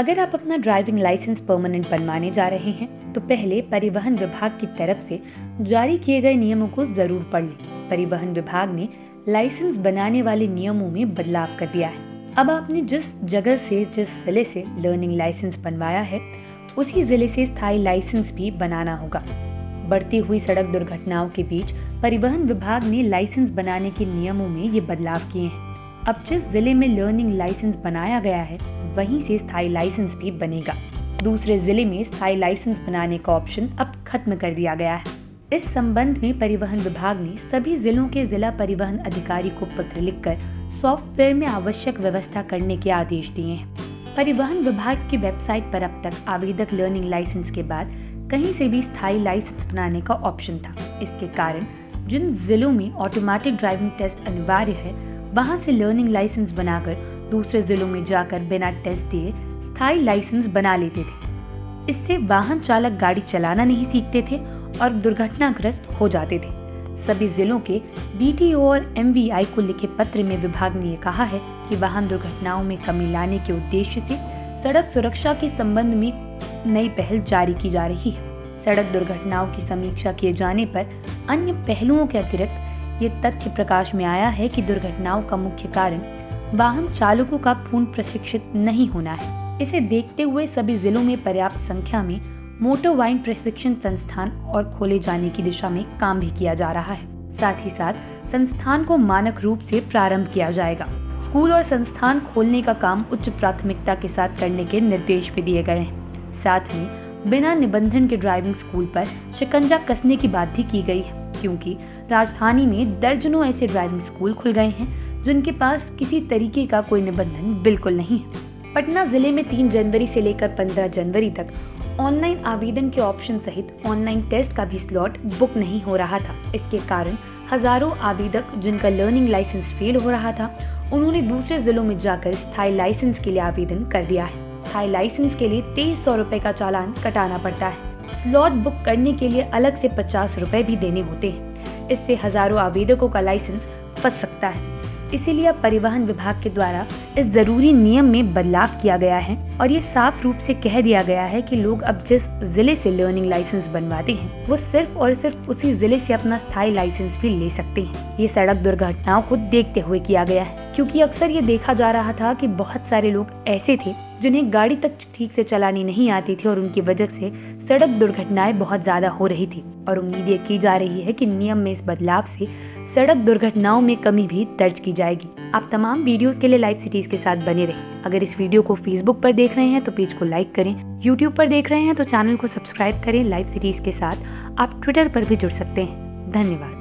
अगर आप अपना ड्राइविंग लाइसेंस परमानेंट बनवाने जा रहे हैं तो पहले परिवहन विभाग की तरफ़ से जारी किए गए नियमों को ज़रूर पढ़ लें। परिवहन विभाग ने लाइसेंस बनाने वाले नियमों में बदलाव कर दिया है। अब आपने जिस जगह से, जिस ज़िले से लर्निंग लाइसेंस बनवाया है, उसी ज़िले से स्थायी लाइसेंस भी बनाना होगा। बढ़ती हुई सड़क दुर्घटनाओं के बीच परिवहन विभाग ने लाइसेंस बनाने के नियमों में ये बदलाव किए हैं। अब जिस ज़िले में लर्निंग लाइसेंस बनाया गया है वहीं से स्थायी लाइसेंस भी बनेगा। दूसरे ज़िले में स्थायी लाइसेंस बनाने का ऑप्शन अब खत्म कर दिया गया है। इस संबंध में परिवहन विभाग ने सभी जिलों के जिला परिवहन अधिकारी को पत्र लिखकर सॉफ्टवेयर में आवश्यक व्यवस्था करने के आदेश दिए हैं। परिवहन विभाग की वेबसाइट पर अब तक आवेदक लर्निंग लाइसेंस के बाद कहीं से भी स्थायी लाइसेंस बनाने का ऑप्शन था। इसके कारण जिन जिलों में ऑटोमेटिक ड्राइविंग टेस्ट अनिवार्य है, वहाँ से लर्निंग लाइसेंस बनाकर दूसरे जिलों में जाकर बिना टेस्ट दिए स्थायी लाइसेंस बना लेते थे। इससे वाहन चालक गाड़ी चलाना नहीं सीखते थे और दुर्घटनाग्रस्त हो जाते थे। सभी जिलों के डीटीओ और एमवीआई को लिखे पत्र में विभाग ने कहा है कि वाहन दुर्घटनाओं में कमी लाने के उद्देश्य से सड़क सुरक्षा के संबंध में नई पहल जारी की जा रही है। सड़क दुर्घटनाओं की समीक्षा किए जाने पर अन्य पहलुओं के अतिरिक्त ये तथ्य प्रकाश में आया है कि दुर्घटनाओं का मुख्य कारण वाहन चालकों का पूर्ण प्रशिक्षित नहीं होना है। इसे देखते हुए सभी जिलों में पर्याप्त संख्या में मोटर वाइन प्रशिक्षण संस्थान और खोले जाने की दिशा में काम भी किया जा रहा है। साथ ही साथ, संस्थान को मानक रूप से प्रारंभ किया जाएगा। स्कूल और संस्थान खोलने का काम उच्च प्राथमिकता के साथ करने के निर्देश भी दिए गए हैं। साथ में बिना निबंधन के ड्राइविंग स्कूल पर शिकंजा कसने की बात भी की गई है, क्योंकि राजधानी में दर्जनों ऐसे ड्राइविंग स्कूल खुल गए हैं जिनके पास किसी तरीके का कोई निबंधन बिल्कुल नहीं है। पटना ज़िले में 3 जनवरी से लेकर 15 जनवरी तक ऑनलाइन आवेदन के ऑप्शन सहित ऑनलाइन टेस्ट का भी स्लॉट बुक नहीं हो रहा था। इसके कारण हज़ारों आवेदक जिनका लर्निंग लाइसेंस फेल हो रहा था, उन्होंने दूसरे जिलों में जाकर स्थायी लाइसेंस के लिए आवेदन कर दिया है। स्थायी लाइसेंस के लिए तेईस सौ रूपए का चालान कटाना पड़ता है। स्लॉट बुक करने के लिए अलग से पचास रूपए भी देने होते हैं। इससे हज़ारों आवेदकों का लाइसेंस फंस सकता है। इसीलिए अब परिवहन विभाग के द्वारा इस ज़रूरी नियम में बदलाव किया गया है और ये साफ़ रूप से कह दिया गया है कि लोग अब जिस ज़िले से लर्निंग लाइसेंस बनवाते हैं, वो सिर्फ़ और सिर्फ़ उसी ज़िले से अपना स्थायी लाइसेंस भी ले सकते हैं। ये सड़क दुर्घटनाओं को देखते हुए किया गया है, क्योंकि अक्सर ये देखा जा रहा था कि बहुत सारे लोग ऐसे थे जिन्हें गाड़ी तक ठीक से चलानी नहीं आती थी और उनकी वजह से सड़क दुर्घटनाएँ बहुत ज़्यादा हो रही थी। और उम्मीद ये की जा रही है कि नियम में इस बदलाव से सड़क दुर्घटनाओं में कमी भी दर्ज की जाएगी। आप तमाम वीडियोस के लिए लाइव सिटीज़ के साथ बने रहें। अगर इस वीडियो को फेसबुक पर देख रहे हैं तो पेज को लाइक करें। यूट्यूब पर देख रहे हैं तो चैनल को सब्सक्राइब करें लाइव सिटीज़ के साथ। आप ट्विटर पर भी जुड़ सकते हैं। धन्यवाद।